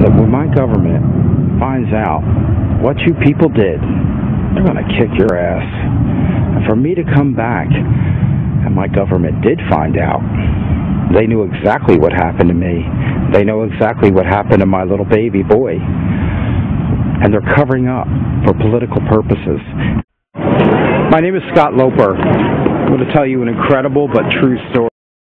that when my government finds out what you people did, they're going to kick your ass. And for me to come back, and my government did find out, they knew exactly what happened to me. They know exactly what happened to my little baby boy. And they're covering up for political purposes. My name is Scott Loper. I'm going to tell you an incredible but true story.